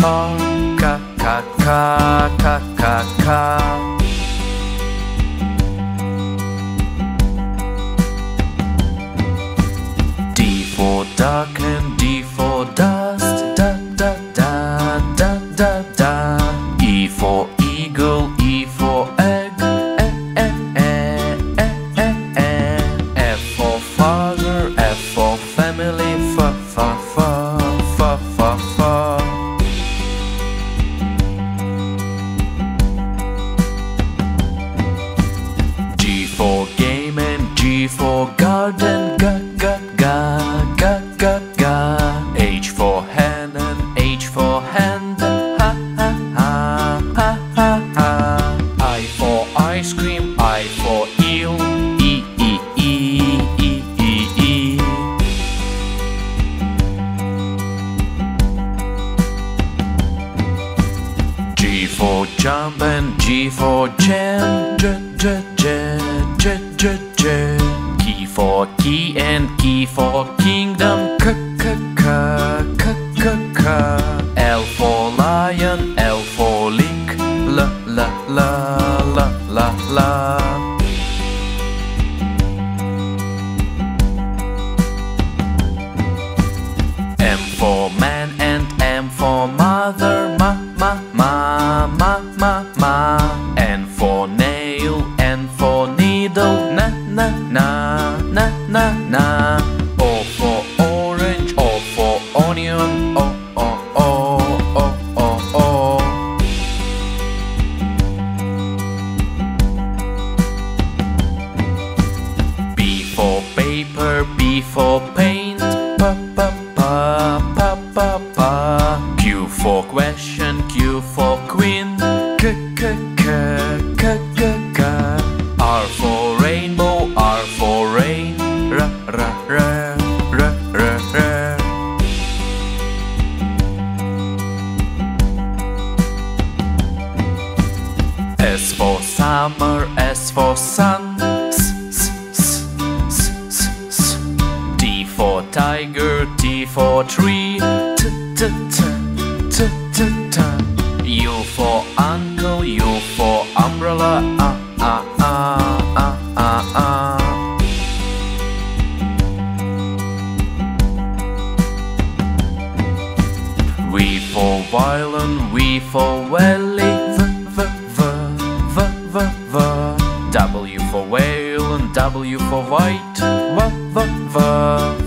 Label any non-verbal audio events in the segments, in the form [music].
ka ka ka ka ka ka J, J, J, J. Key for key and key for kingdom. K, K, K, K, K, K. L for lion, L for lick. La, la, la, la, la, la. for white. V V V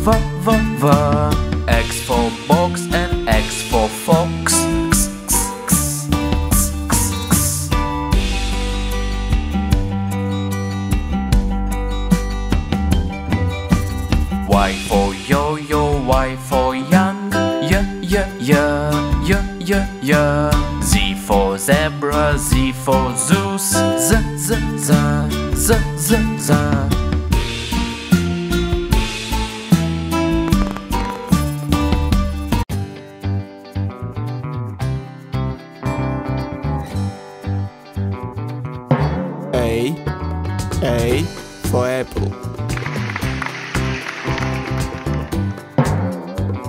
V V V. X for box and X for fox. X, X, X, y for yo-yo, Y for young, y y y y y y. Z for zebra, Z for Zeus, Z Z Z Z Z Z.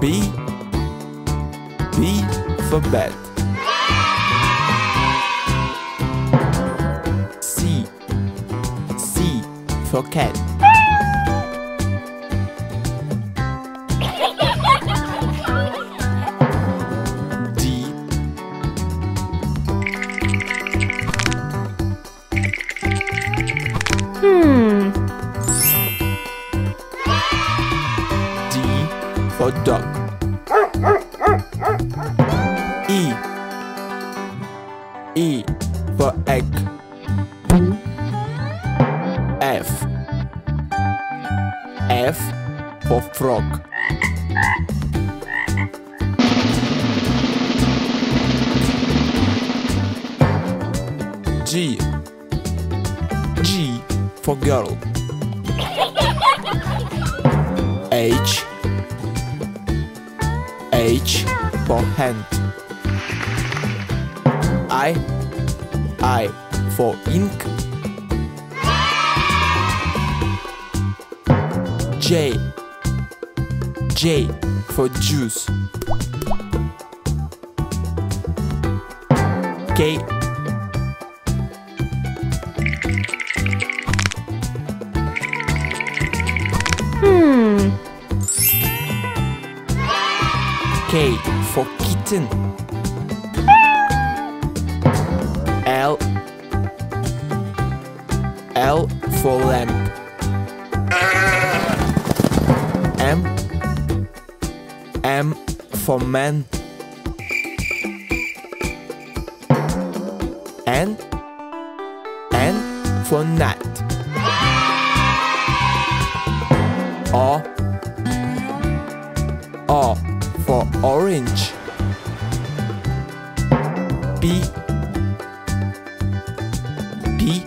B. B for bed C. C for cat. D. Hmm. For dog. F for frog. G. G for girl. H. H for hand. I. I for ink. J. J for juice. K. Hmm. K for kitten. L. L for lamb. foment and and fonat or or for orange. B b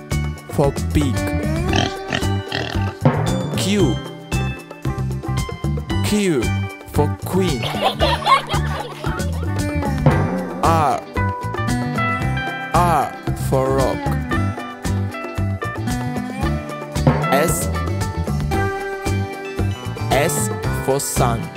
for big q q for Queen. R. [laughs] R ah, ah, for Rock. S. S for Sun.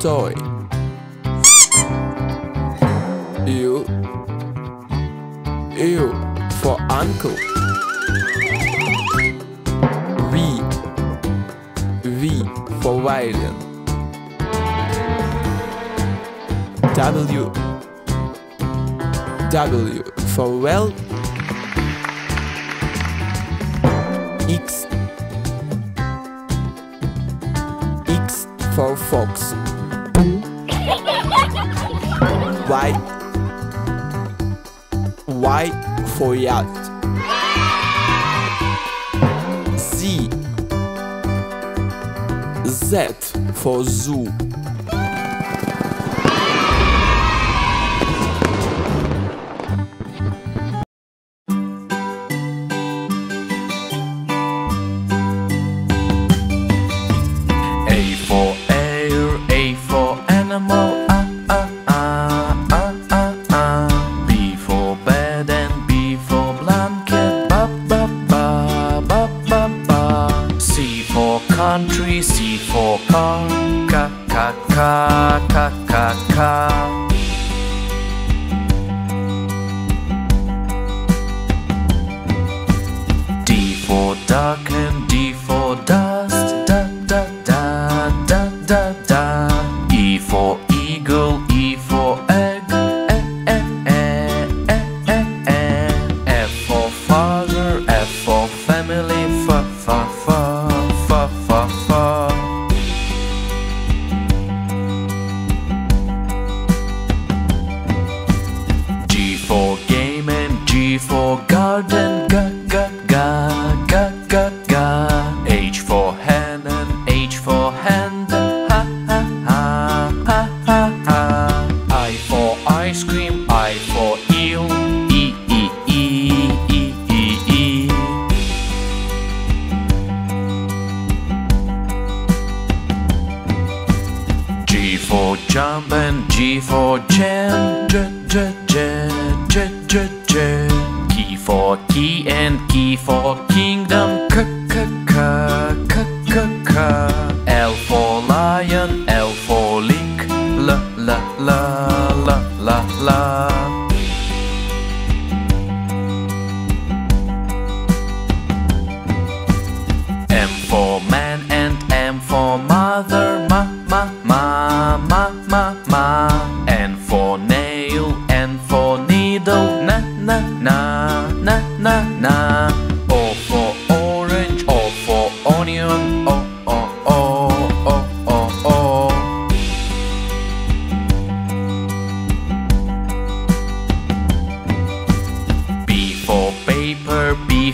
toy. U. U for uncle. V. V for violin. W. W for well. X. X for fox white white for yacht Z. Z for zoo. three, C for car, ca, ca. J, J, J, J, J. Key for key and key for kingdom.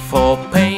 for pain.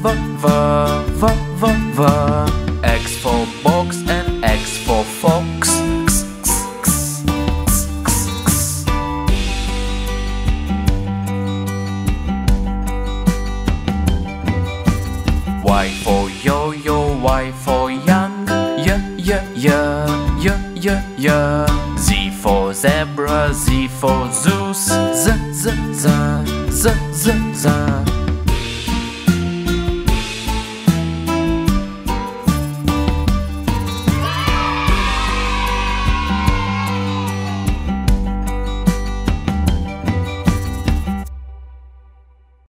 V V V V V. X for box and X for fox. Y for yo-yo, Y for young, y y y y y y. Z for zebra, Z for Zeus, Z z z z z z.